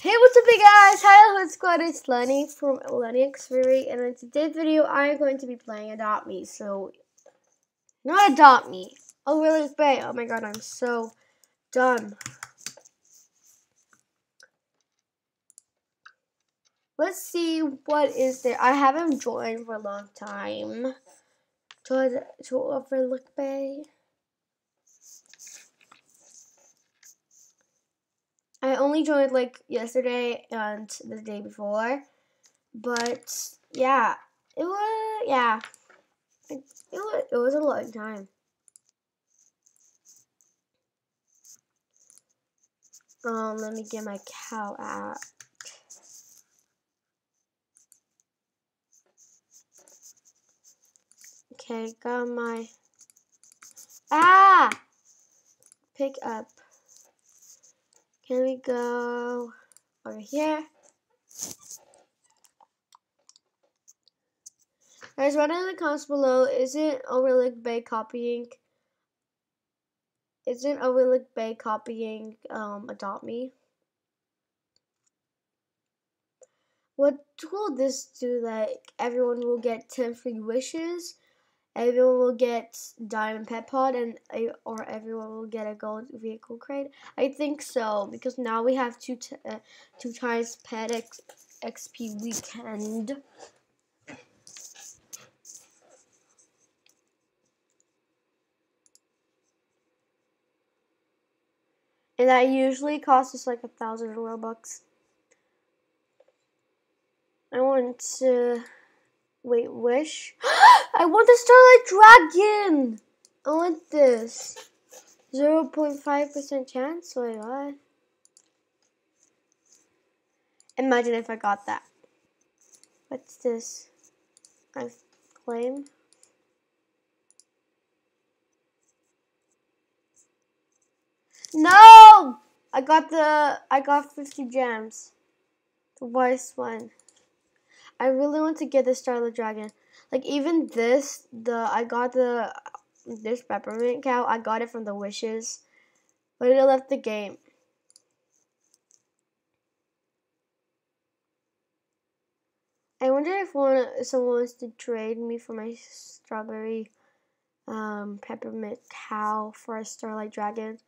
Hey, what's up, guys? Hi, Hood Squad. It's Lani from LaniiXFury, and in today's video, I'm going to be playing Adopt Me. So, not Adopt Me. Oh, really? Bay. Oh my god, I'm so dumb. Let's see what is there. I haven't joined for a long time. To, to Overlook Bay. I only joined like yesterday and the day before, but yeah, it was yeah, it, it was it was a long time. Um, let me get my cow out. Okay, got my ah pick up. Can we go over here? Guys, write in the comments below, isn't Overlook Bay copying, isn't Overlook Bay copying um, Adopt Me? What will this do that everyone will get 10 free wishes? Everyone will get diamond pet pod and or everyone will get a gold vehicle crate? I think so because now we have two uh, two times pet X, xp weekend. And that usually costs us like a thousand robux i want to Wait, wish? I want the Starlight Dragon! I want this. 0.5% chance? Wait, what? Imagine if I got that. What's this? I claim. No! I got the, I got 50 gems. The worst one. I really want to get the Starlight Dragon. Like even this, the I got the this peppermint cow. I got it from the wishes, but it left the game. I wonder if one someone wants to trade me for my strawberry um, peppermint cow for a Starlight Dragon.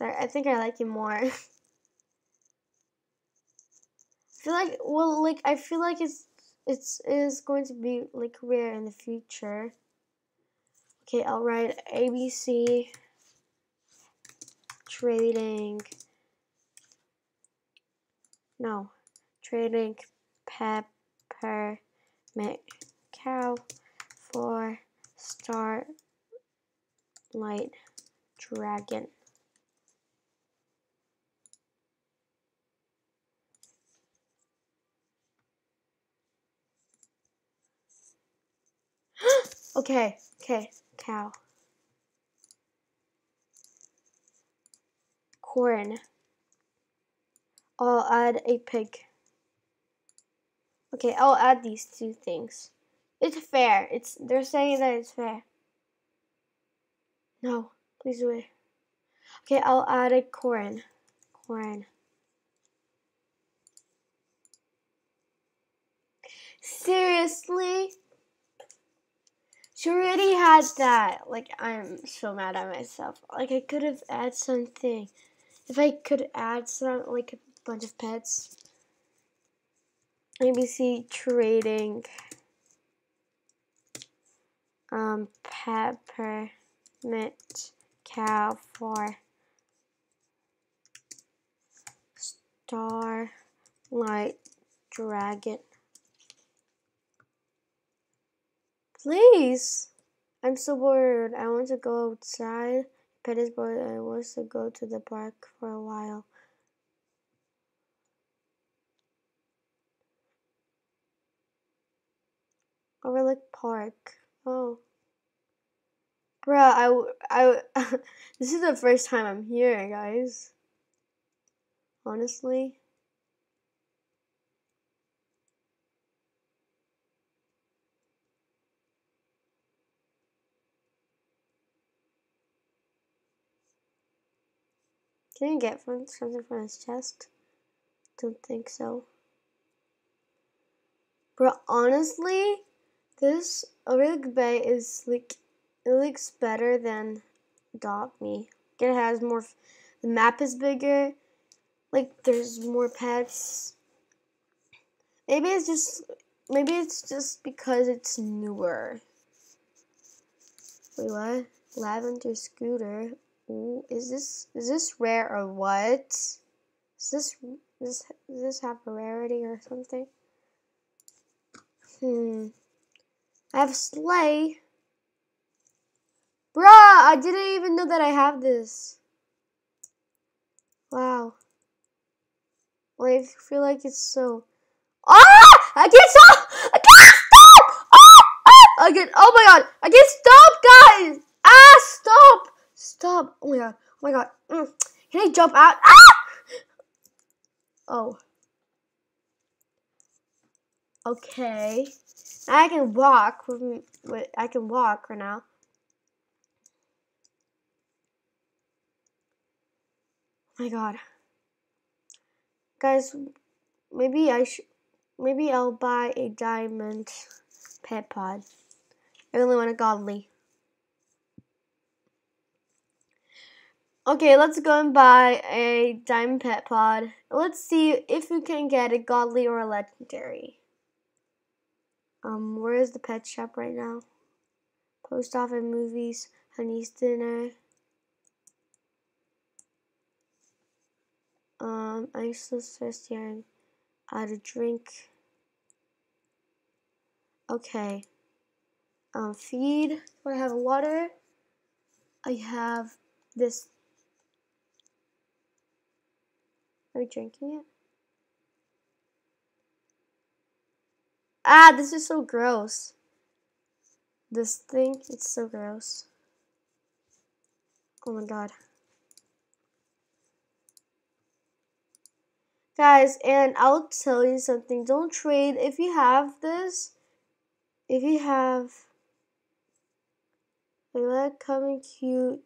I, I think I like him more. I feel like well, like I feel like it's it's is going to be like rare in the future. Okay, I'll write ABC trading. No, trading pepper cow for starlight dragon. Okay, okay, cow. Corn. I'll add a pig. Okay, I'll add these two things. It's fair. It's they're saying that it's fair. No, please wait. Okay, I'll add a corn. Corn. Seriously? She already had that. Like, I'm so mad at myself. Like, I could have added something. If I could add some, like, a bunch of pets. ABC trading um, peppermint cow for starlight dragon. Please. I'm so bored. I want to go outside. Pet is bored. I want to go to the park for a while. Overlook Park. Oh. Bruh, I, I, this is the first time I'm here, guys. Honestly. Can you get from something from his chest? Don't think so. But honestly, this Orig Bay is like it looks better than Adopt Me. It has more. The map is bigger. Like there's more pets. Maybe it's just maybe it's just because it's newer. Wait, what? Lavender scooter. Is this is this rare or what? Is this this does this have a rarity or something? Hmm. I have sleigh. Bruh, I didn't even know that I have this. Wow. Like, I feel like it's so. Ah! I can't stop! I can't stop! Ah! Ah! I get. Oh my god! I can't stop, guys! Ah! Stop! Stop! Oh my god! Oh my god! Mm. Can I jump out? Ah! Oh. Okay. I can walk I can walk right now. Oh my god. Guys, maybe I should maybe I'll buy a diamond pet pod. I only want a godly. Okay, let's go and buy a diamond pet pod. Let's see if we can get a godly or a legendary. Um, where is the pet shop right now? Post office movies, honey's dinner. Um, I'm so thirsty and out of drink. Okay. Um, feed. I have water. I have this. Are we drinking it? Ah, this is so gross. This thing, it's so gross. Oh my god. Guys, and I'll tell you something. Don't trade. If you have this, if you have Let coming Q2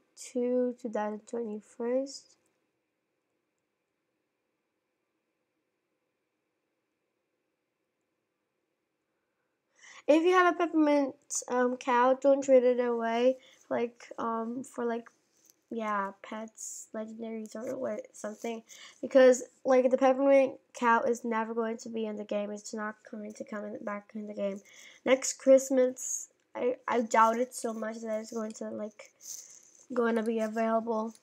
2021st. If you have a peppermint um, cow, don't trade it away. Like um for like yeah pets legendaries or something. Because like the peppermint cow is never going to be in the game. It's not going to come in, back in the game. Next christmas i i doubt it so much that it's going to like going to be available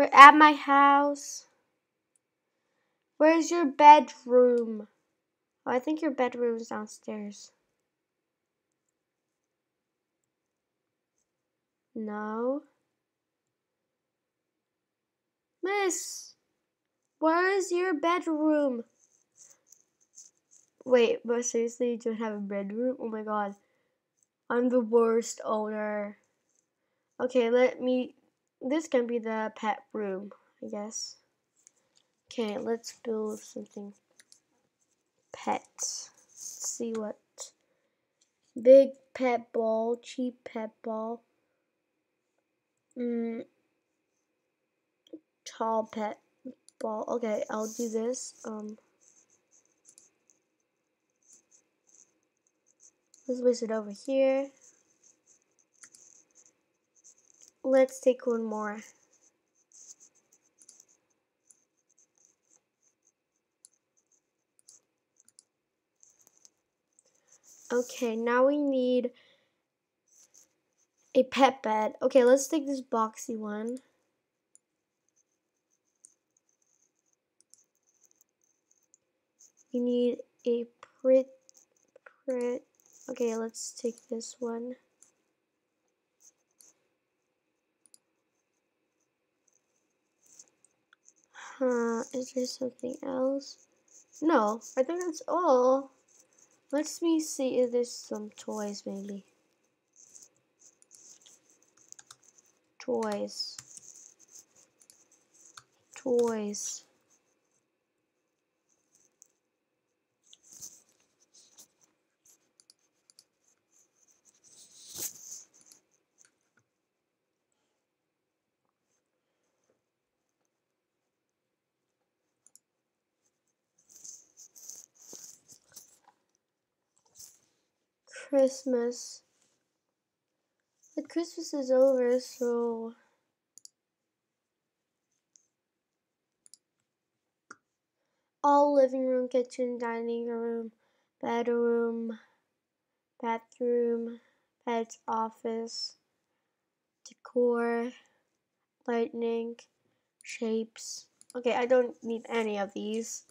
We're at my house. Where's your bedroom? Oh, I think your bedroom's downstairs. No. Miss, where is your bedroom? Wait, but seriously, you don't have a bedroom? Oh my god. I'm the worst owner. Okay, let me this can be the pet room, I guess. Okay, let's build something pet. Let's see what big pet ball, cheap pet ball, mm, tall pet ball. Okay, I'll do this. Um, let's place it over here. Let's take one more. Okay, now we need a pet bed. Okay, let's take this boxy one. We need a prit, prit. Okay, let's take this one. Huh, is there something else? No, I think that's all. Let's me see if there's some toys maybe. Toys. Toys. Christmas. The Christmas is over, so all living room, kitchen, dining room, bedroom, bathroom, pet's office, decor, lightning, shapes. Okay, I don't need any of these.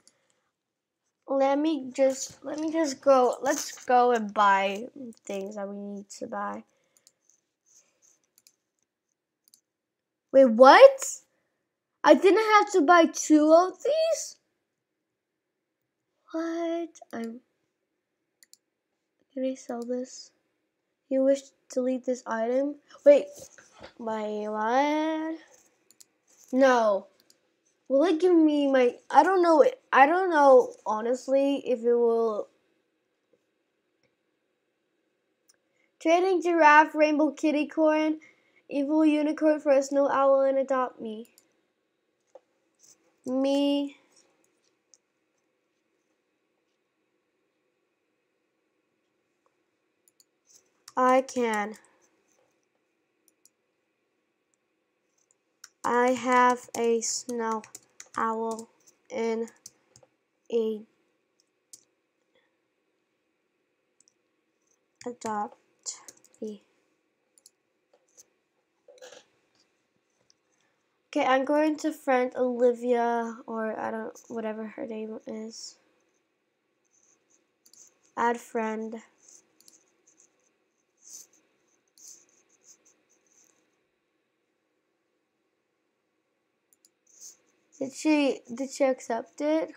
Let me just let me just go. Let's go and buy things that we need to buy. Wait, what? I didn't have to buy two of these? What? I'm. Can I sell this? You wish to delete this item? Wait, my what? No. Will it give me my? I don't know. I don't know honestly if it will. Trading giraffe, rainbow kitty corn, evil unicorn for a snow owl, and adopt me. Me. I can. I have a snow owl in a adopt me. Okay, I'm going to friend Olivia or I don't whatever her name is. Add friend. Did she did she accept it?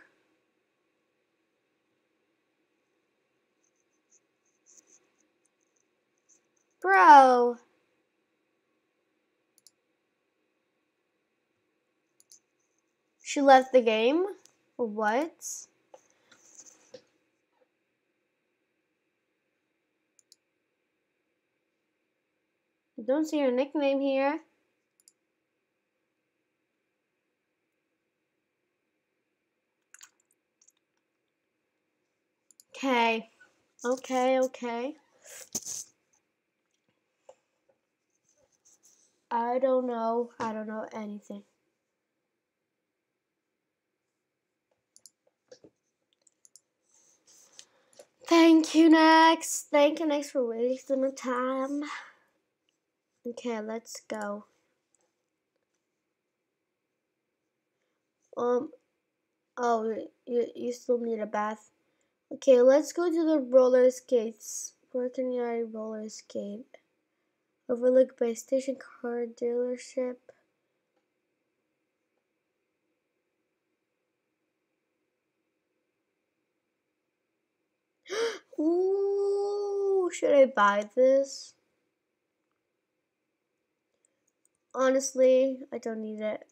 Bro. She left the game? What? I don't see her nickname here. Okay. Okay, okay. I don't know. I don't know anything. Thank you, next. Thank you, next, for wasting my time. Okay, let's go. Um, oh, you, you still need a bath. Okay, let's go to the roller skates. Where can I roller skate? Overlooked by a station car dealership. Ooh, should I buy this? Honestly, I don't need it.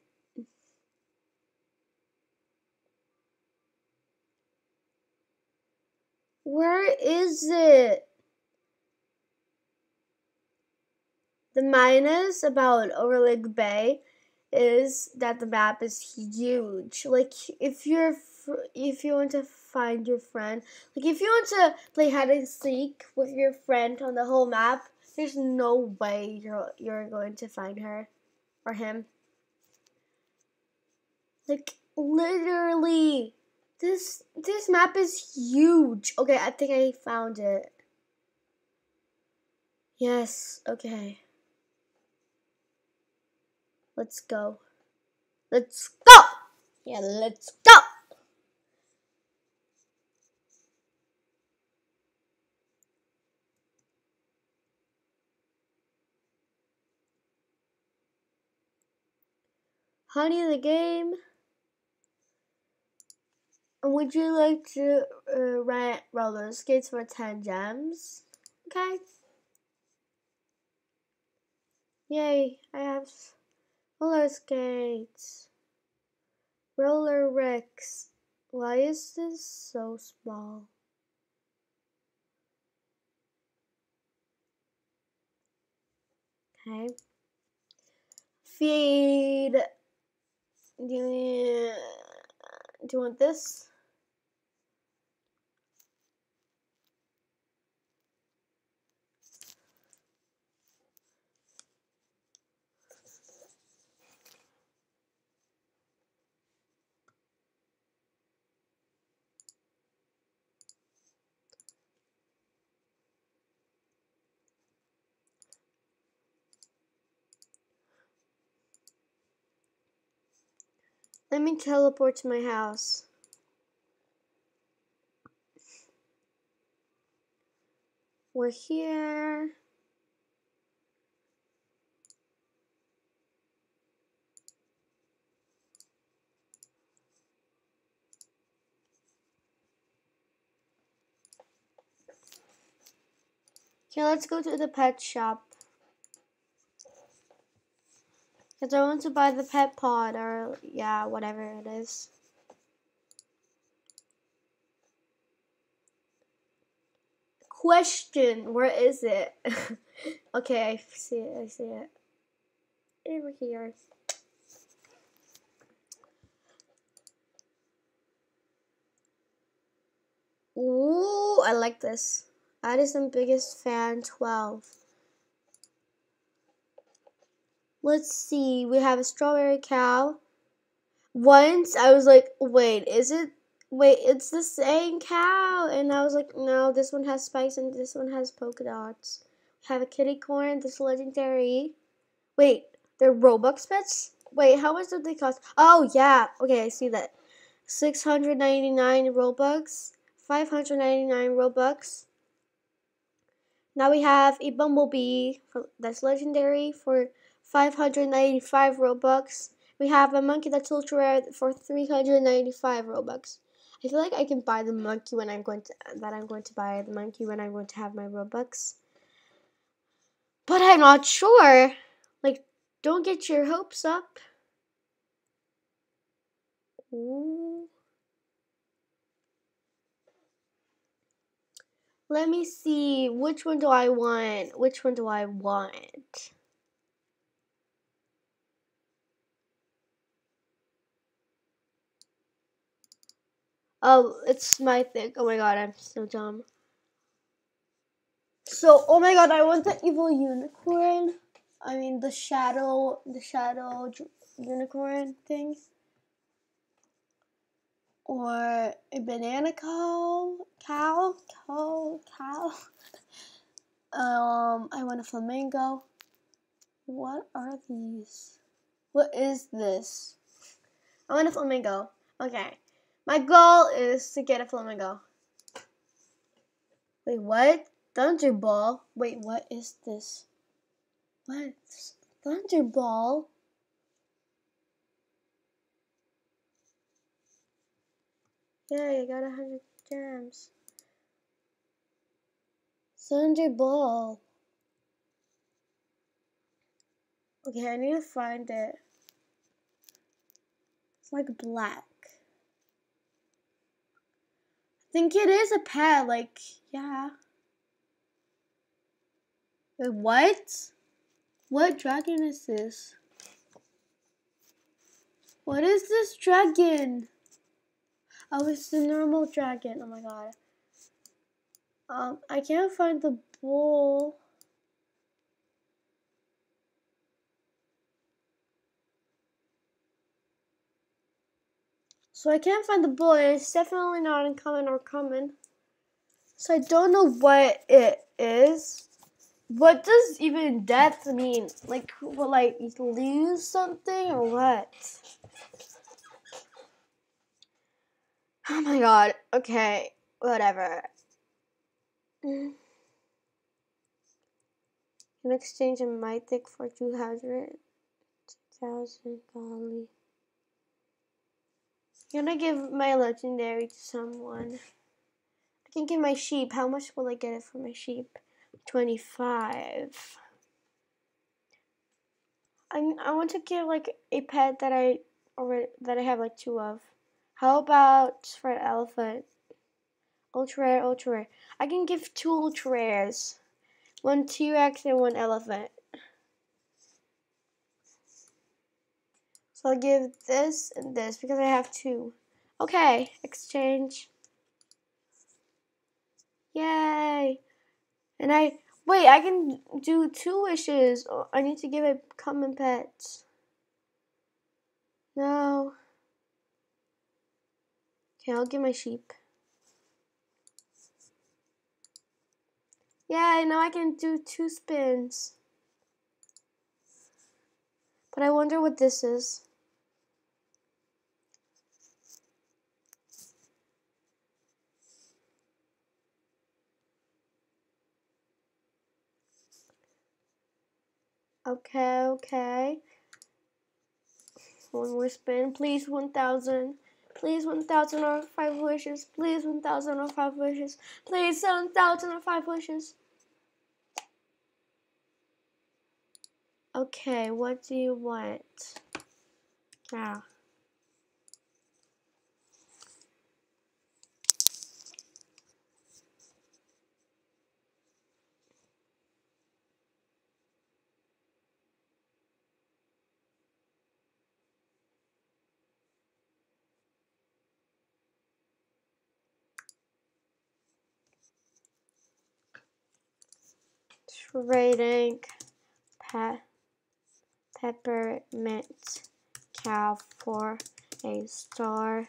Where is it? The minus about Overlook Bay is that the map is huge. Like if you're if you want to find your friend, like if you want to play hide and seek with your friend on the whole map, there's no way you're you're going to find her or him. Like literally this this map is huge. Okay, I think I found it. Yes, okay. Let's go. Let's go! Yeah, let's go! Honey the game. Would you like to uh, rent roller skates for 10 gems? Okay. Yay, I have roller skates. Roller Ricks. Why is this so small? Okay. Feed. Do you, do you want this? Let me teleport to my house. We're here. Okay, let's go to the pet shop. Because I want to buy the pet pod or, yeah, whatever it is. Question, where is it? okay, I see it, I see it. Over here. Ooh, I like this. Addison biggest fan 12. Let's see. We have a strawberry cow. Once I was like, wait, is it? Wait, it's the same cow. And I was like, no, this one has spikes and this one has polka dots. We have a kitty corn, this legendary. Wait, they're Robux pets? Wait, how much do they cost? Oh, yeah. Okay, I see that. 699 Robux. 599 Robux. Now we have a Bumblebee that's legendary for 595 Robux. We have a monkey that's ultra rare for 395 Robux. I feel like I can buy the monkey when I'm going to that I'm going to buy the monkey when I'm going to have my Robux. But I'm not sure. Like, don't get your hopes up. Ooh. Let me see. Which one do I want? Which one do I want? Oh, it's my thing. Oh my god, I'm so dumb. So, oh my god, I want the evil unicorn. I mean, the shadow, the shadow unicorn thing or a banana cow, cow, cow, cow. um, I want a flamingo. What are these? What is this? I want a flamingo. Okay. My goal is to get a flamingo. Wait, what? Thunderball? Wait, what is this? What? Thunderball? Yay, I got a hundred gems. Thunderball. Okay, I need to find it. It's like black. I think it is a pet, like, yeah. Wait, what? What dragon is this? What is this dragon? Oh, it's the normal dragon. Oh my god. Um, I can't find the bull. So I can't find the bull. It's definitely not uncommon or common. So I don't know what it is. What does even death mean? Like, will I lose something or what? Oh my god. Okay. Whatever. Can exchange a mythic for 200. 2000. Golly. I'm gonna give my legendary to someone. I can give my sheep. How much will I get it for my sheep? 25. I, I want to give like a pet that I already that I have like two of. How about for an elephant? Ultra rare, ultra rare. I can give two ultra rares. One T-Rex and one elephant. So I'll give this and this because I have two. Okay, exchange. Yay! And I, wait, I can do two wishes. Oh, I need to give a common pet. No. Okay, I'll get my sheep. Yeah, now I can do two spins. But I wonder what this is. Okay, okay. One more spin. Please, 1,000. Please, 1,000 or 5 wishes. Please, 1,000 or 5 wishes. Please, 7,000 or 5 wishes. Okay, what do you want? Now. Trading pe peppermint cow for a star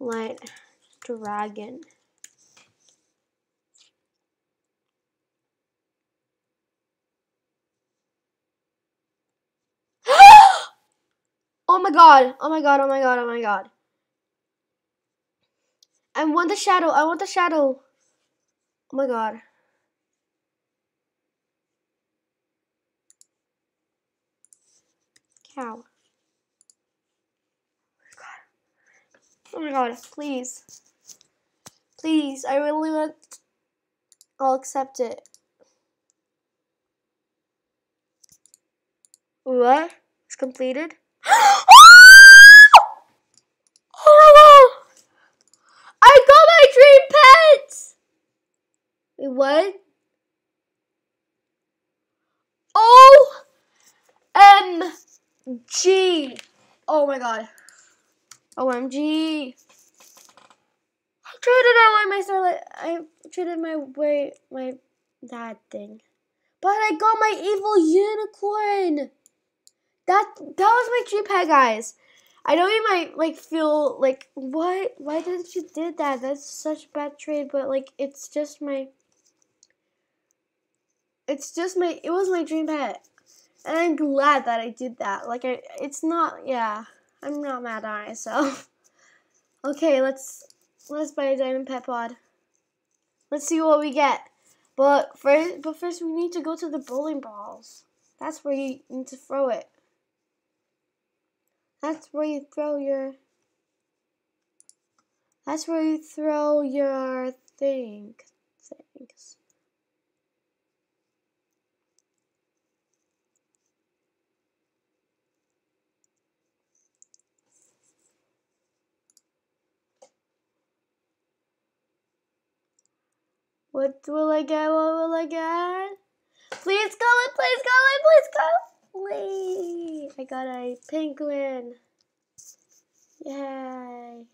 light dragon. oh my god, oh my god, oh my god, oh my god. I want the shadow, I want the shadow. Oh my god. Cow. Oh, oh my god, please. Please, I really want. I'll accept it. What? It's completed? oh my god! I got my dream pet! Wait, what? Oh! M. G. Oh my god. OMG. I traded away my starlight. I traded my way my that thing. But I got my evil unicorn. That that was my G pad, guys. I know you might like feel like what? Why did you did that? That's such a bad trade, but like it's just my it's just my it was my dream pet. And I'm glad that I did that. Like, I, it's not, yeah, I'm not mad at myself. okay, let's, let's buy a diamond pet pod. Let's see what we get. But first, but first we need to go to the bowling balls. That's where you need to throw it. That's where you throw your, that's where you throw your thing, things. What will I get? What will I get? Please call it, please call it, please call Please. I got a penguin. Yay.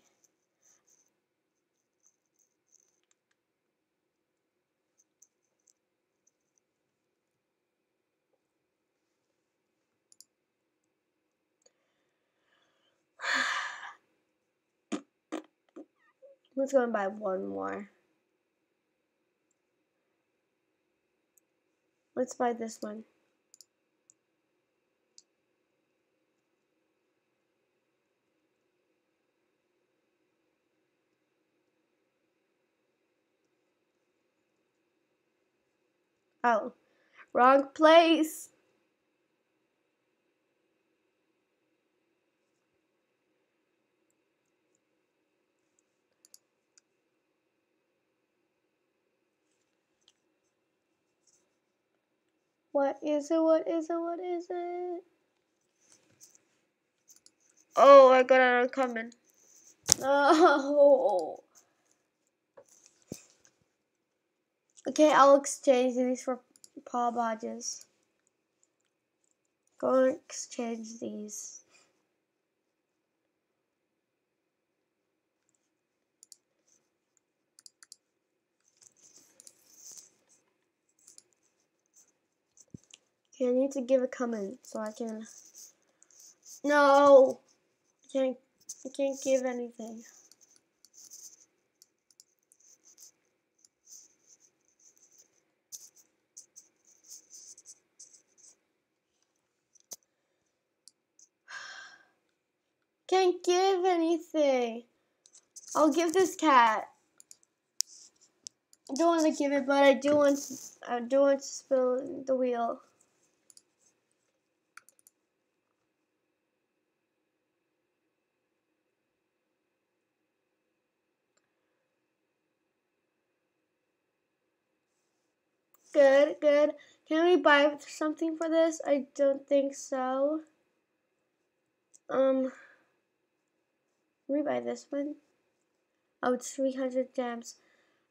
Let's go and buy one more. Let's buy this one. Oh, wrong place. What is it? What is it? What is it? Oh, I got an uncommon. Oh. Okay, I'll exchange these for paw badges. Go and exchange these. Okay, I need to give a comment so I can. No, I can't. I can't give anything. Can't give anything. I'll give this cat. I don't want to give it, but I do want. I do want to spill the wheel. Good. Can we buy something for this? I don't think so. Um, can we buy this one? Oh, it's 300 gems.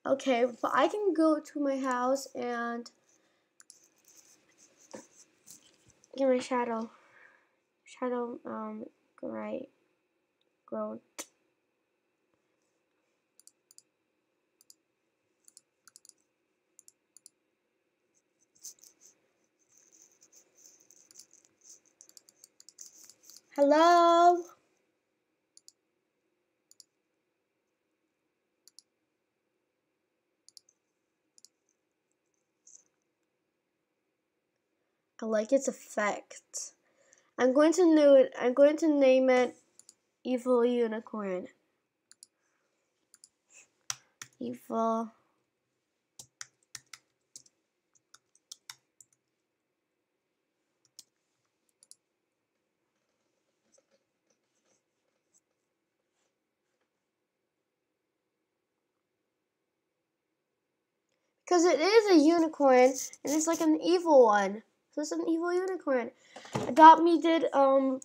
Okay, but I can go to my house and get my shadow. Shadow, um, right. Growth. Hello? I like its effect. I'm going to know it. I'm going to name it Evil Unicorn. Evil Because it is a unicorn, and it's like an evil one. So it's an evil unicorn. Adopt Me did um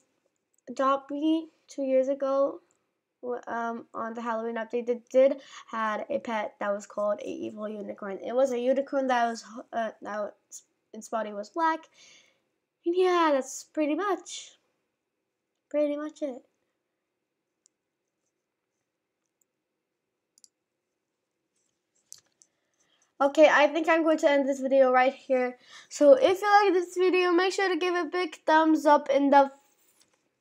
Adopt Me two years ago um, on the Halloween update. They did had a pet that was called a evil unicorn. It was a unicorn that was uh, that was, its body was black. And yeah, that's pretty much pretty much it. Okay, I think I'm going to end this video right here. So if you like this video, make sure to give a big thumbs up in the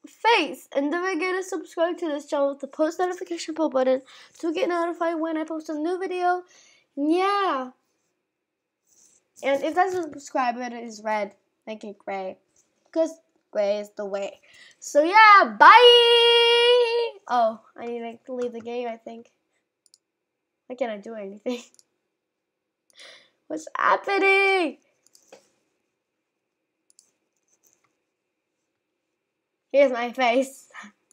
face. And don't forget to subscribe to this channel with the post notification bell button to get notified when I post a new video. Yeah. And if that's a subscribe button is red, make it gray. Because gray is the way. So yeah, bye! Oh, I need to leave the game, I think. I can't do anything? What's happening? Here's my face.